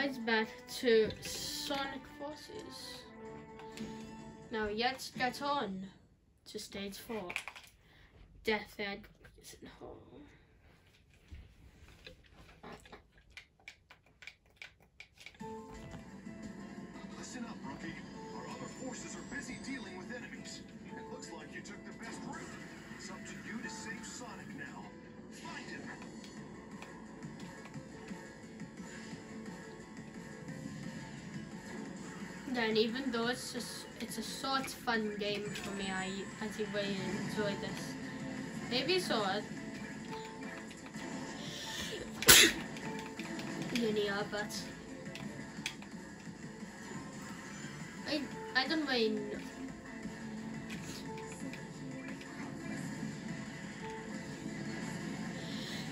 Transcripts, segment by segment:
guys back to Sonic Forces. Now let's get on to stage four. Death Egg Prison Hall. Listen up, rookie. Our other forces are busy dealing with enemies. It looks like you took the best route. It's up to you to save Sonic now. Then even though it's just it's a sort of fun game for me, I actually really enjoy this. Maybe sort linear, but I I don't really know.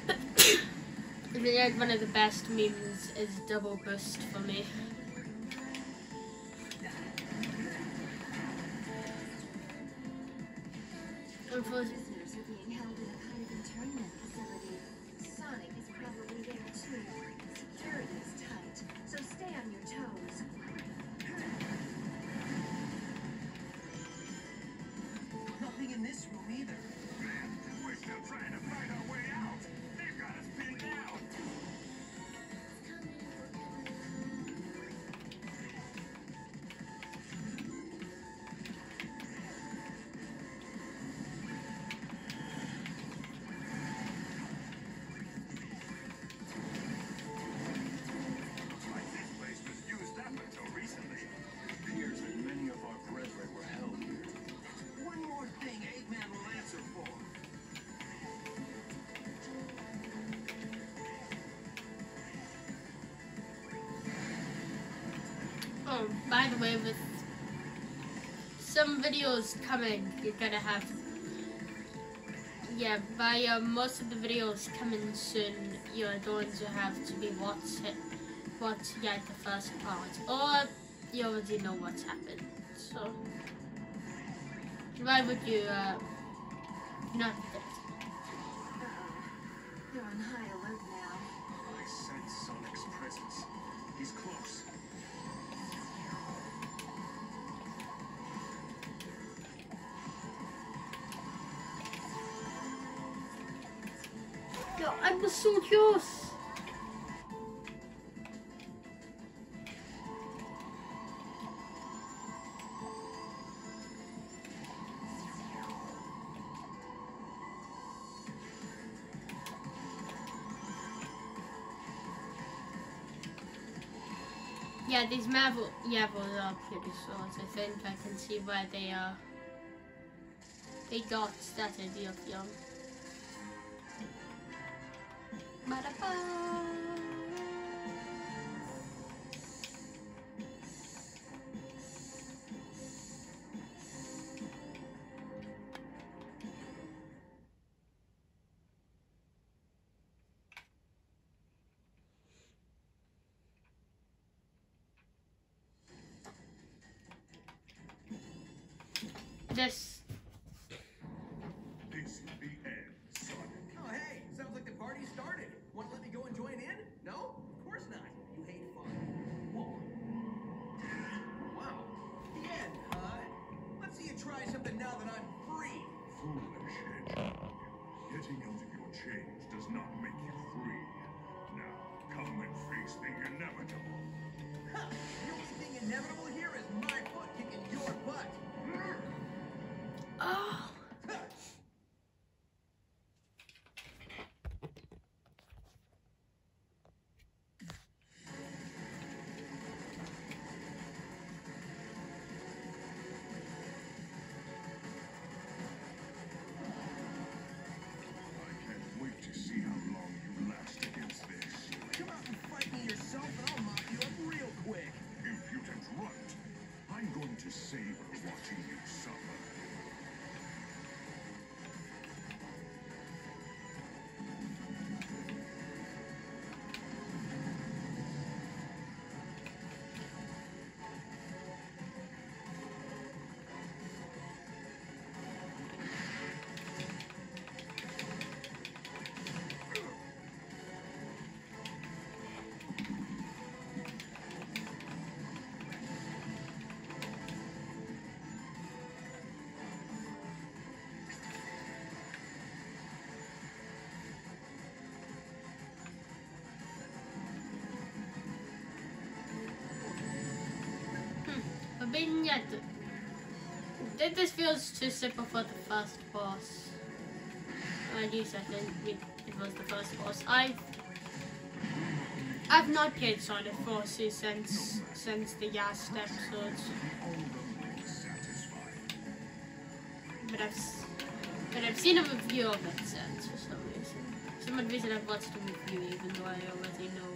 I like one of the best memes is double boost for me. For by the way, with some videos coming, you're gonna have. Yeah, by uh, most of the videos coming soon, you're going to have to be watching, watch yeah, the first part, or you already know what's happened. So, why would you uh, not? They're on high Yeah, I was so close. Yeah, these Marvel levels are pretty short. I think I can see where they are. They got that idea from. Ba-da-ba. This Getting out of your chains does not make you free. Now, come and face the inevitable. Ha! Mean, yeah, th- th- this feels too simple for the first boss. I think it, it was the first boss. I've I've not played Sonic Forces since since the last episodes, but I've but I've seen a review of it since for some reason. Some reason I've watched a review even though I already know.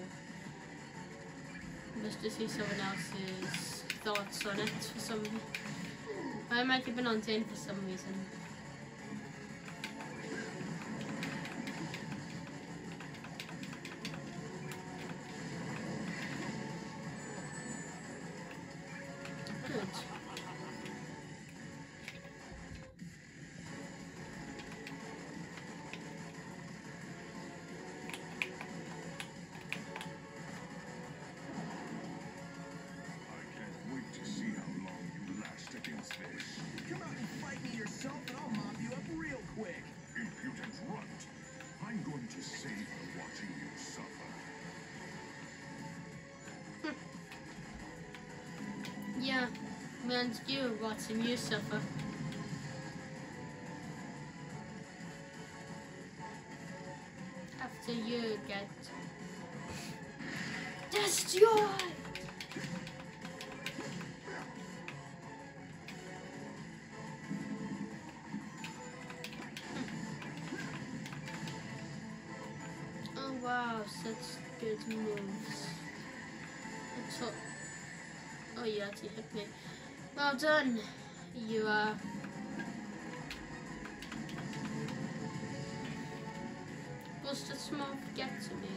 Just to see someone else's thoughts on it for some. I might have been on 10 for some reason. And you watching you suffer. After you get destroyed. Oh wow, such good moves. It's so Oh, you actually hit me. Well done. You are. was the smoke get to me?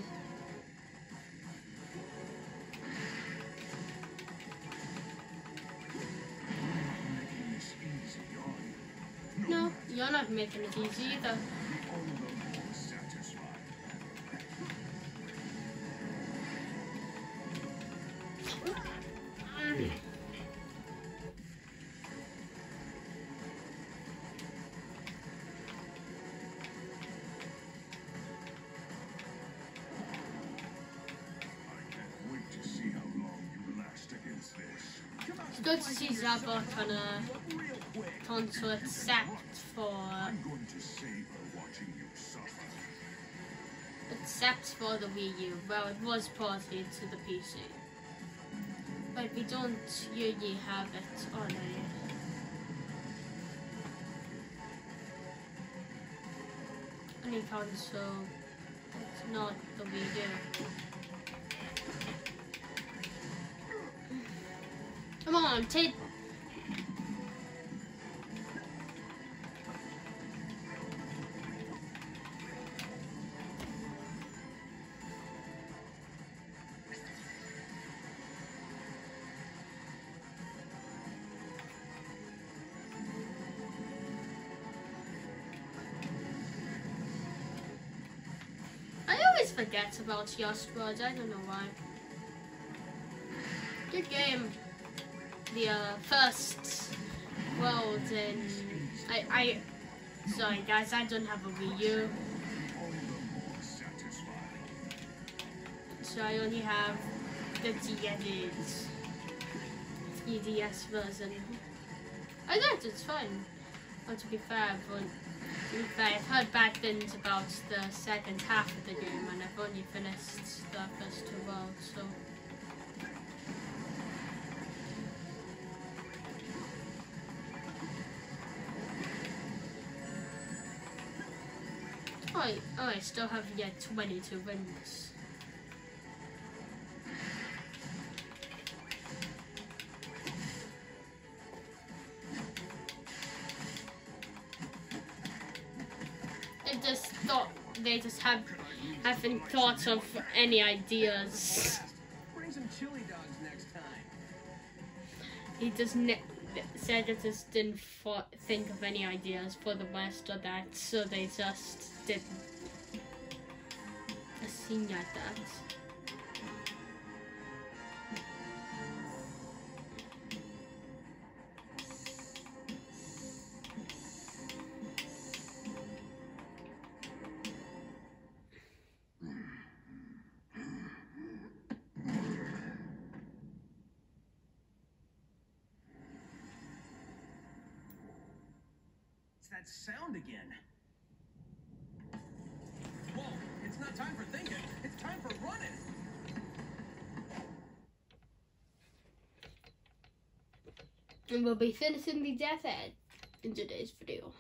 Making this easy, are you? No, you're not making it easy either. You up real quick. on to accept for I'm going to savor watching you suffer. accept for the Wii U. Well, it was ported to the PC, but we don't usually have it on a. Any console, it's not the Wii U. Come on, take. I always forget about Yostward, I don't know why. Good game. The uh, first world in. I, I. Sorry guys, I don't have a Wii U, so I only have the DS, 3DS version. I don't, it's fine. But to be fair, I've heard bad things about the second half of the game, and I've only finished the first two worlds, so. I, oh, I still have yet 22 wins. They just thought they just have haven't thought of any ideas. Bring some chili dogs next time. He just ne- just didn't think of any ideas for the West or that, so they just didn't. Assim like that. That sound again? Whoa, it's not time for thinking. It's time for running. And we'll be finishing the Death Egg in today's video.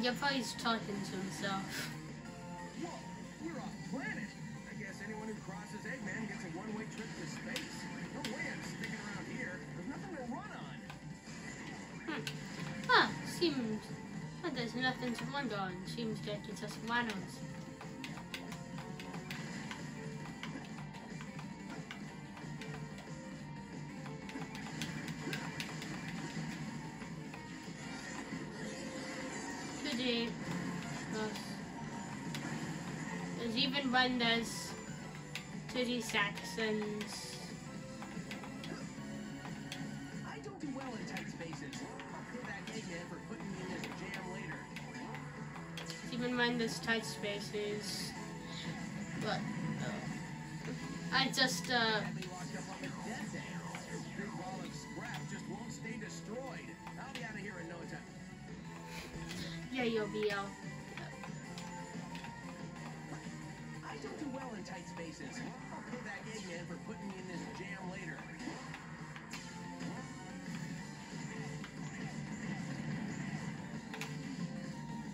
Your boy's talking to himself. Whoa, we're off planet. I guess anyone who crosses Eggman gets a one-way trip to space. No way I'm sticking around here. Hmm. Ah, there's nothing to run on. Huh, seems well, there's nothing to wonder on. Seems like it's just manos. even one does to Saxons. I don't do well in tight spaces. Even when there's tight spaces. But uh, I just uh Yeah, you'll be out. Tight spaces. I'll pay back Eggman for putting me in this jam later.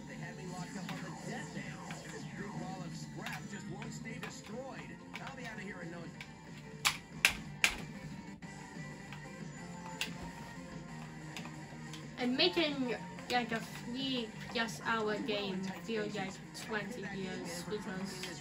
They had me locked up on the Death Egg. This big ball of scrap just won't stay destroyed. I'll be out of here in no And making like a three plus hour game feel like 20 years because.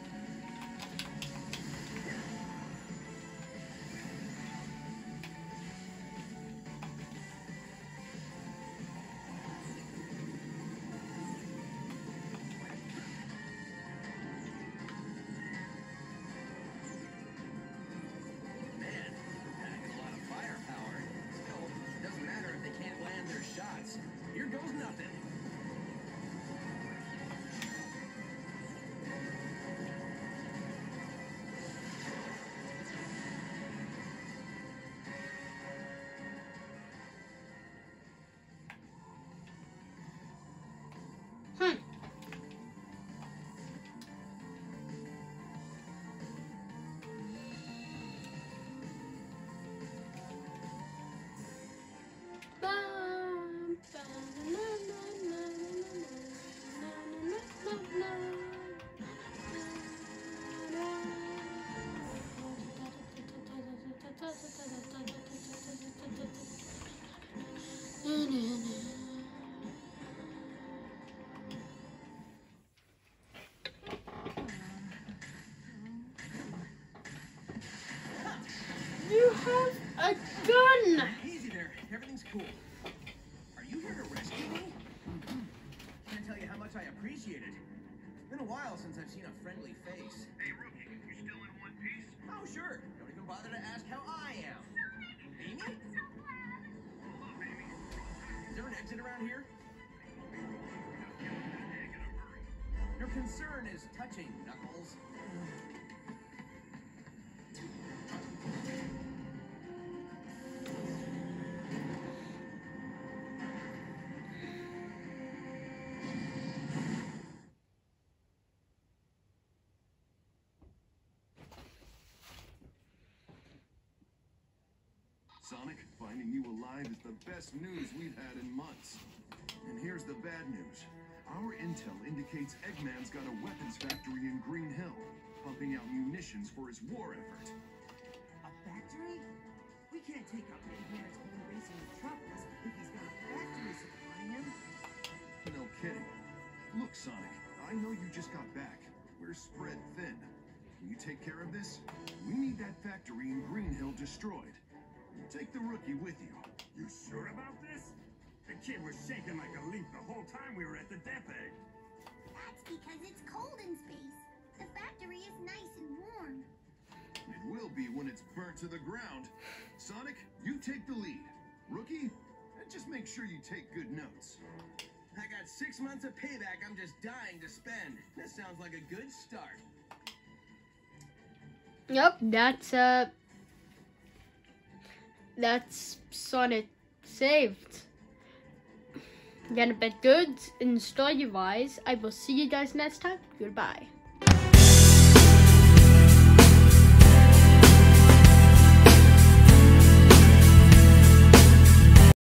have a gun! Easy there. Everything's cool. Are you here to rescue me? Can't tell you how much I appreciate it. It's been a while since I've seen a friendly face. Hey, Rookie, you still in one piece? Oh, sure. Don't even bother to ask how I am. Amy? exit around here? Your concern is touching, Sonic, finding you alive is the best news we've had in months. And here's the bad news. Our intel indicates Eggman's got a weapons factory in Green Hill, pumping out munitions for his war effort. A factory? We can't take out Eggman's base in Metropolis if he's got a factory supplying him. No kidding. Look, Sonic, I know you just got back. We're spread thin. Can you take care of this? We need that factory in Green Hill destroyed. Take the rookie with you. You sure about this? The kid was shaking like a leaf the whole time we were at the Death Egg. That's because it's cold in space. The factory is nice and warm. It will be when it's burnt to the ground. Sonic, you take the lead. Rookie, just make sure you take good notes. I got six months of payback I'm just dying to spend. This sounds like a good start. Yep, that's uh that's Sonic saved. Gonna be good in story wise. I will see you guys next time. Goodbye.